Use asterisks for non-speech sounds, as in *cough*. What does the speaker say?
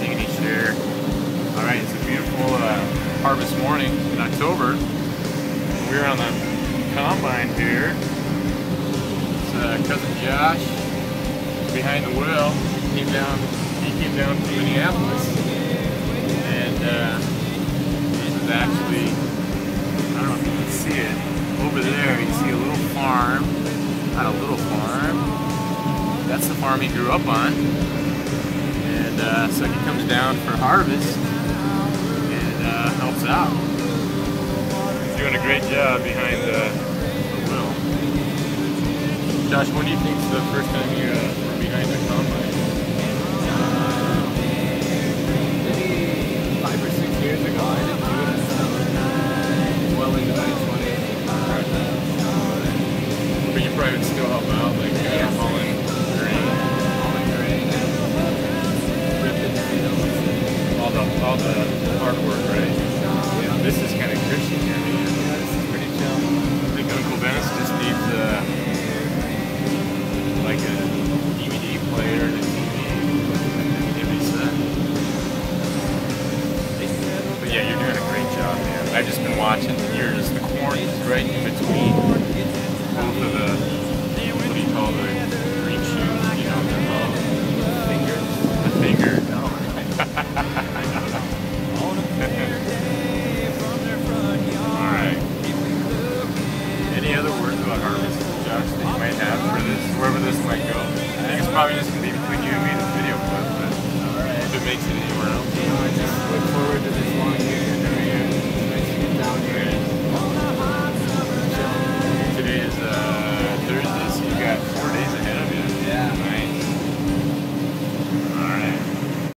year. All right, it's a beautiful uh, harvest morning in October. We're on the combine here. It's uh, cousin Josh behind the wheel. He came down. He came down from Minneapolis, and uh, this is actually I don't know if you can see it over there. You see a little farm. Not a little farm. That's the farm he grew up on and uh, so he comes down for harvest and uh, helps out. He's doing a great job behind the, wheel. Josh, when do you think's the first time you uh, behind the combine? Uh, five or six years ago, I didn't do it until well into 920. But you probably still help out. watching here is the corn is right in between both of the, what do you call the green shoes, you know, the uh, finger. The finger. *laughs* Alright. Any other words about harvest, Josh, that you might have for this, wherever this might go? I think it's probably just going to be between you and me in the video clip, but if it makes it